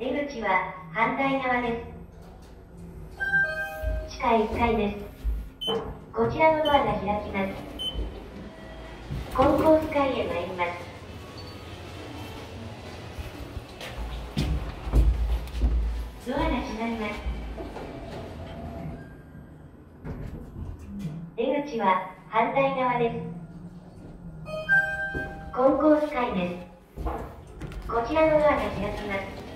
出口は反対側です。地下1階です。こちらのドアが開きます。コンコース階へ参ります。ドアが閉まります。出口は反対側です。コンコース階です。こちらのドアが開きます。